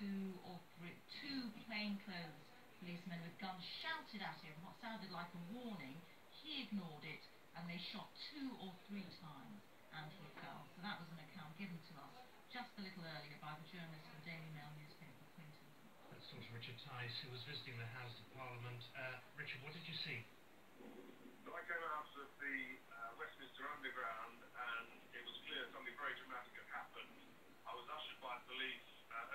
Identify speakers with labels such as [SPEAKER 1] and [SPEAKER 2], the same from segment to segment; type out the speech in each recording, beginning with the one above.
[SPEAKER 1] two or three, two plainclothes policemen with guns shouted at him what sounded like a warning. He ignored it, and they shot two or three times, and he fell. So that was an account given to us just a little earlier by the journalist from Daily Mail newspaper, Quentin.
[SPEAKER 2] That's Dr. Richard Tice, who was visiting the House of Parliament. Uh, Richard, what did you see?
[SPEAKER 3] So I came out of the uh, Westminster Underground, and it was clear something very dramatic had happened. I was ushered by police,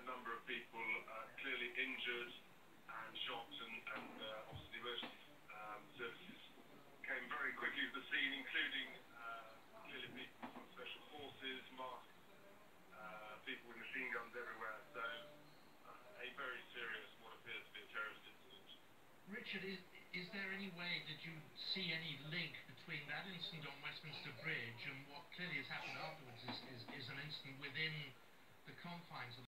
[SPEAKER 3] significant number of people uh, clearly injured and shot, and, and uh, obviously emergency um, services came very quickly to the scene, including uh, clearly people from special forces, masked uh, people with machine guns everywhere. So uh, a very serious, what appears to be a terrorist incident.
[SPEAKER 2] Richard, is, is there any way, did you see any link between that incident on Westminster Bridge and what clearly has happened afterwards is, is, is an incident within the confines of